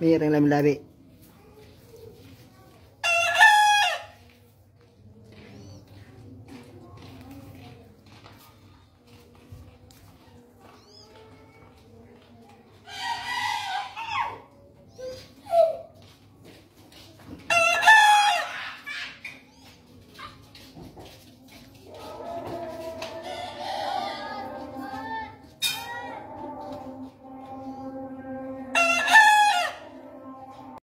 May ring labi-labi.